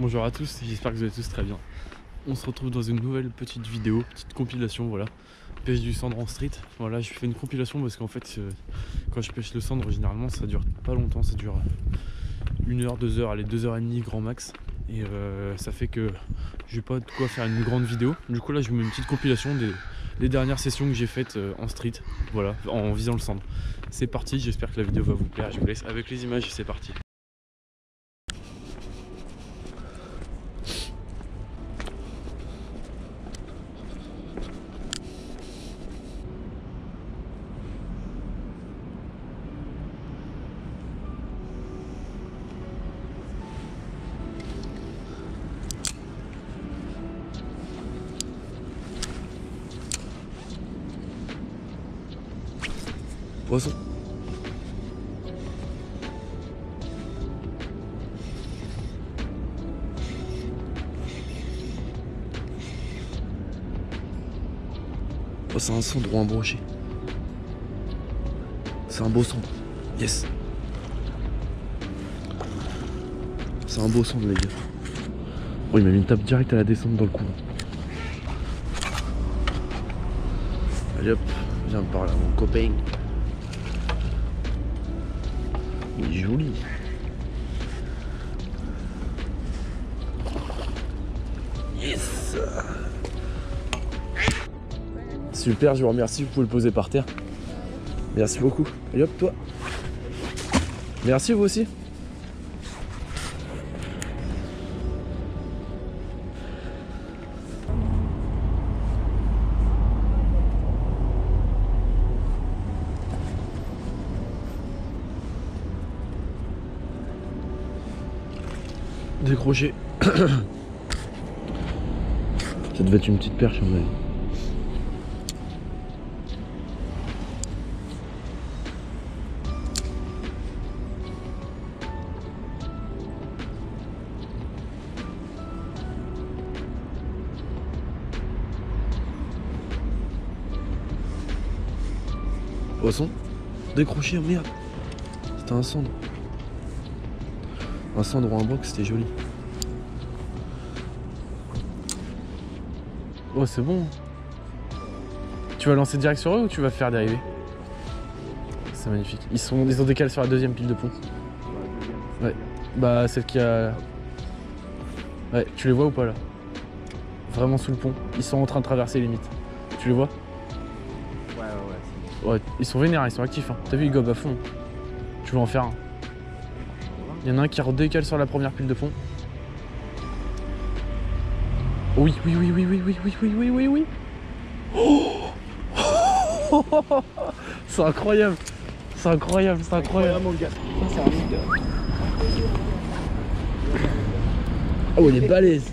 Bonjour à tous, j'espère que vous allez tous très bien. On se retrouve dans une nouvelle petite vidéo, petite compilation, voilà. Pêche du cendre en street. Voilà, je fais une compilation parce qu'en fait, euh, quand je pêche le cendre, généralement, ça dure pas longtemps, ça dure une heure, deux heures, allez, deux heures et demie grand max. Et euh, ça fait que j'ai pas de quoi faire une grande vidéo. Du coup, là, je vous mets une petite compilation des, dernières sessions que j'ai faites euh, en street, voilà, en visant le cendre. C'est parti, j'espère que la vidéo va vous plaire. Je vous laisse avec les images, c'est parti. Oh, c'est un ou un brochet. C'est un beau cendre. Yes. C'est un beau cendre, les gars. Oh, il m'a mis une tape directe à la descente dans le cou. Allez hop, viens par là, mon copain. Il est joli. Super, je vous remercie, vous pouvez le poser par terre. Merci beaucoup. Allez hop, toi. Merci vous aussi. Décroché. Ça devait être une petite perche, à mon Poisson Décroché, merde C'était un cendre. Un cendre ou un box, c'était joli. Oh, c'est bon. Tu vas lancer direct sur eux ou tu vas faire dériver? C'est magnifique. Ils sont, ils ont décalé sur la deuxième pile de pont. Ouais. Bah, celle qui a. Ouais, tu les vois ou pas là? Vraiment sous le pont. Ils sont en train de traverser les limites. Tu les vois? Ouais, ils sont vénères, ils sont actifs. Hein. T'as vu, ils gobent à fond. Tu vas en faire un. Il y en a un qui redécale sur la première pile de fond. Oui, oui, oui, oui, oui, oui, oui, oui, oui, oui, oui. Oh c'est incroyable. C'est incroyable, c'est incroyable. Oh, il est balèze.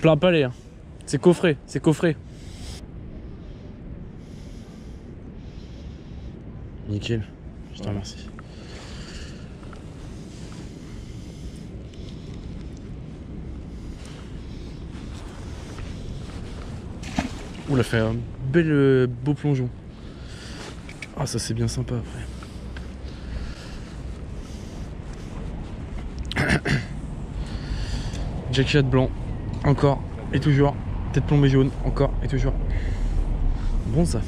Plein palais. Hein. C'est coffré, c'est coffré. Nickel. Je te remercie. Oula, fait un bel euh, beau plongeon. Ah, ça c'est bien sympa après. Jack blanc. Encore et toujours. Tête plombée jaune. Encore et toujours. Bon ça.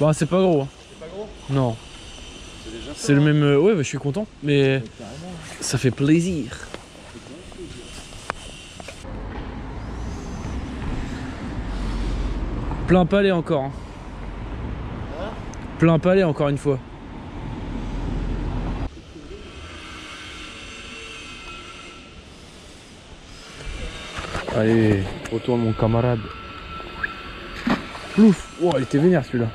Bah c'est pas gros. C'est pas gros Non. C'est le même. euh, Ouais, bah, je suis content. Mais ça fait plaisir. Plein palais encore. Hein Plein palais encore une fois. Allez, retourne mon camarade. Plouf Oh, il était vénère celui-là.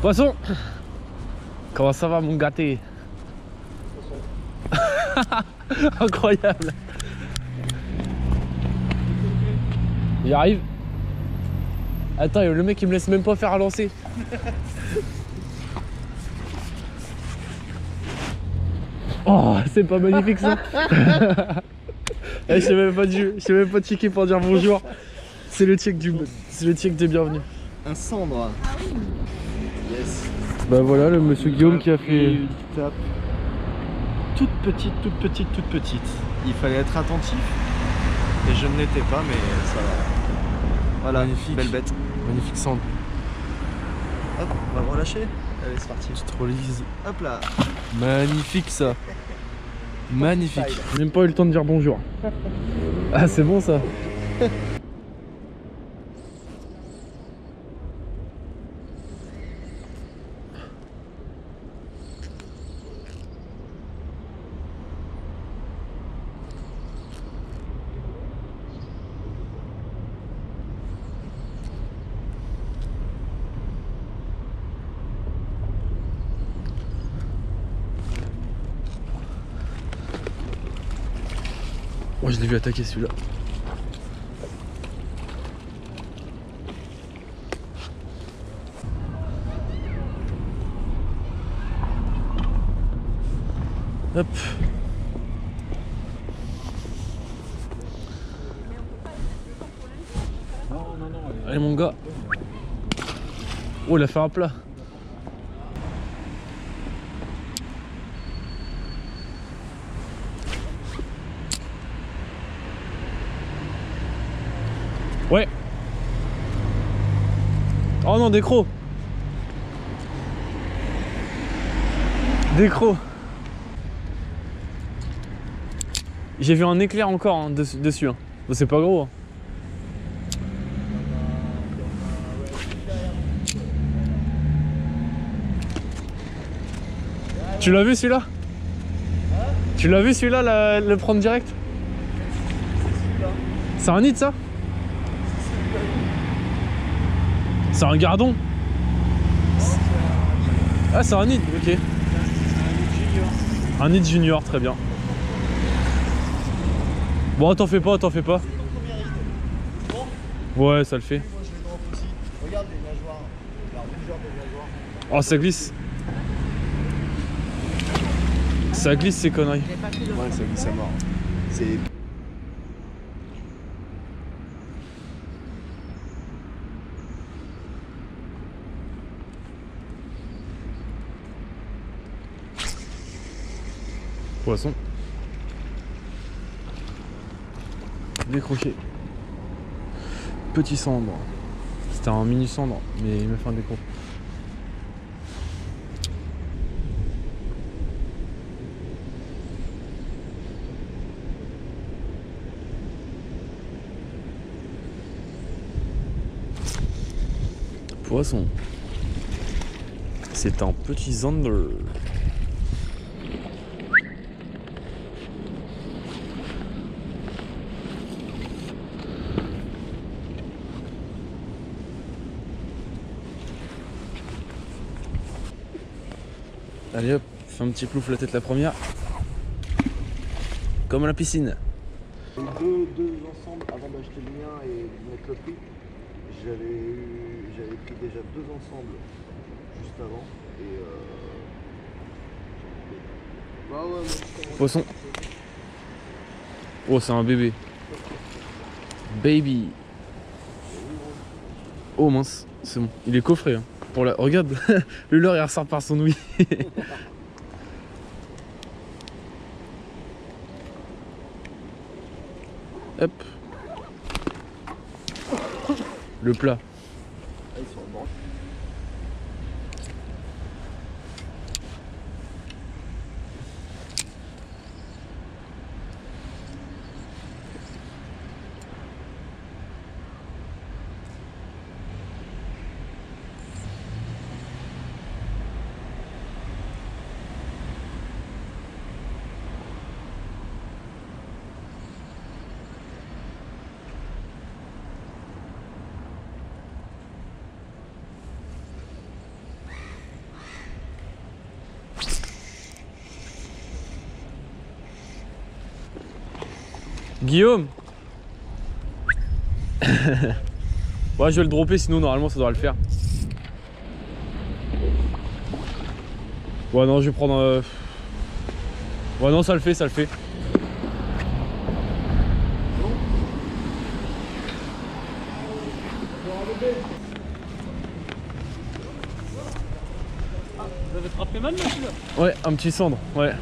Poisson Comment ça va mon gâté? Incroyable J'y arrive Attends, le mec il me laisse même pas faire à lancer. Oh, c'est pas magnifique ça Eh, Je sais même pas je sais même pas pour dire bonjour. C'est le check du c'est le check de bienvenue. Un cendre. Yes. Bah voilà le monsieur Guillaume qui a fait Une tape. Toute petite, toute petite, toute petite. Il fallait être attentif. Et je ne l'étais pas, mais ça va. Voilà, Magnifique. belle bête. magnifique cendre. Hop, on va le relâcher. Allez, c'est parti. Petite release. Hop là. Magnifique ça. Magnifique. J'ai même pas eu le temps de dire bonjour. Ah c'est bon ça. je l'ai vu attaquer celui-là. Hop. Allez mon gars. Oh il a fait un plat. Ouais. Oh non, des crocs. Des crocs. J'ai vu un éclair encore hein, dessus. hein. C'est pas gros. hein. Tu l'as vu celui-là? Tu l'as vu celui-là, le prendre direct? C'est un nid ça? C'est un gardon Ah c'est un nid, ok. Un nid junior, très bien. Bon t'en fais pas, t'en fais pas. Ouais ça le fait. Oh ça glisse. Ça glisse ces conneries. Ouais, ça glisse à mort. Poisson. Décroché. Petit cendre. C'était un mini cendre, mais il m'a fait un décro. Poisson. C'est un petit zander. Allez hop, fais un petit plouf la tête la première. Comme à la piscine. Deux, deux ensembles avant d'acheter le mien et de mettre le prix. J'avais eu- j'avais pris déjà deux ensembles juste avant. Et euh... Bah ouais, moi, Poisson. Oh, c'est un bébé. Baby. Oh mince, c'est bon. Il est coffré. Hein. Pour la... Regarde, le leurre il ressort par son ouïe. Hop. Le plat. Guillaume Ouais, je vais le dropper, sinon normalement ça doit le faire. Ouais, non, je vais prendre. euh, Ouais, non, ça le fait, ça le fait. Vous avez frappé mal là Ouais, un petit cendre, ouais.